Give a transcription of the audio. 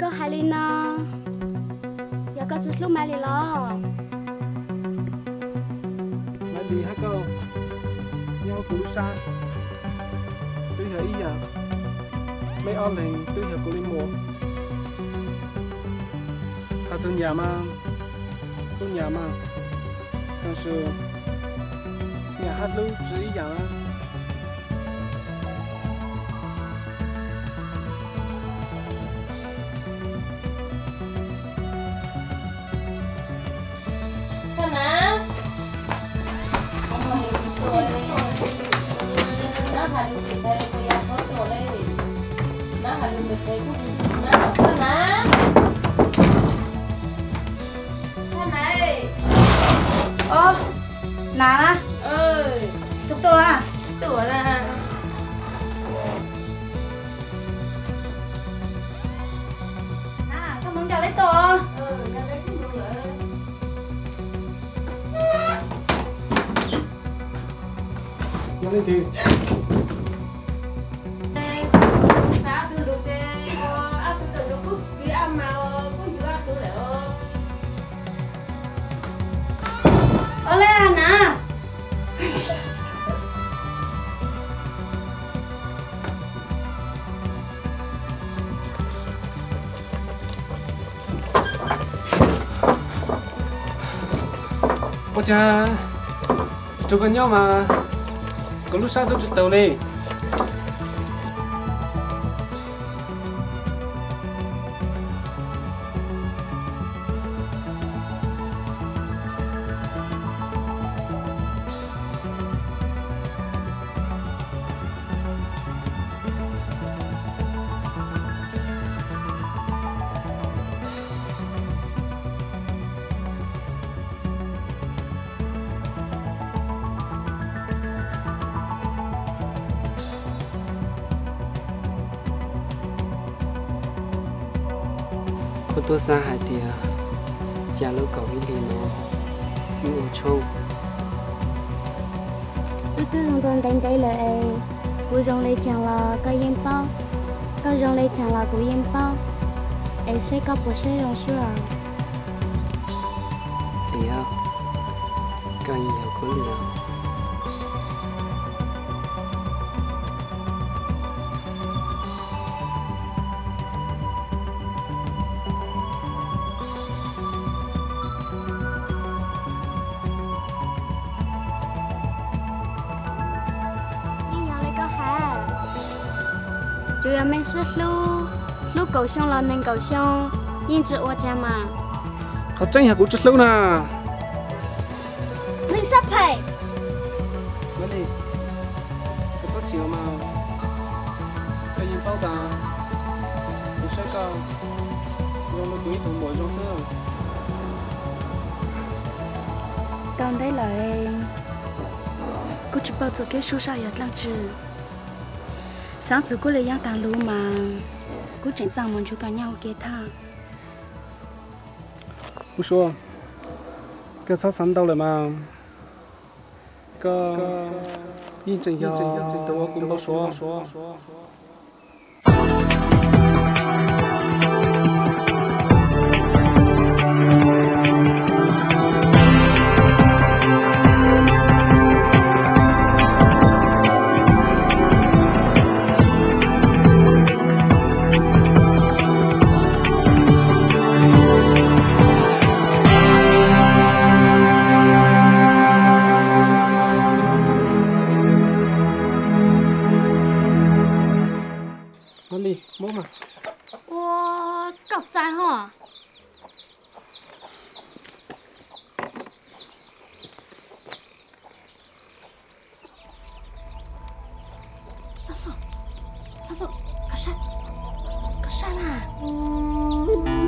có hai ly nó giờ có chút lúc mai đi lo. Mai đi hả cô nhau cũng xa. Tôi hiểu ý giờ. Mấy ông lên tôi hiểu cô đi mua họ thường nhà mà tôi nhà mà dạng nà ơi tục tôi à tuổi là à sao muốn cho lấy tôi? Ừ ra đây cũng được rồi. Lên thì 我家做个鸟吗？公路上都知道嘞 cô tôi xa hai tia cha lâu cầu với đi nó nhưng ô châu. Tôi tôi không còn đánh đây là cô rong lấy chẳng là có yên bao có rong lấy chẳng là cô yên bao ấy sẽ có bộ sẽ rong xưa tia càng nhiều có liều nhưng yếu mấy sức lu lu cầu xong là nên cầu xong nhưng chỉ ô cha mà Họ tranh hả cũng trực lâu nà nên sắp phải Nó đi Có có chiều mà. Cái nhìn bao ta Cũng sẽ cao. Rồi nó quý thủ mỗi trong xưa con thấy là cô chụp bao giờ cái số sao giờ lăng trừ sáng chú cô lấy giang tàn lú mà cô chuyển sang muốn chú cả nhau kia tha Bố xua Cái cháu sẵn đâu lại mà cái Yên trình cho Trình tàu cũng bao xua 三，嘛。我够赞吼。阿叔，阿叔，阿山，阿山啦！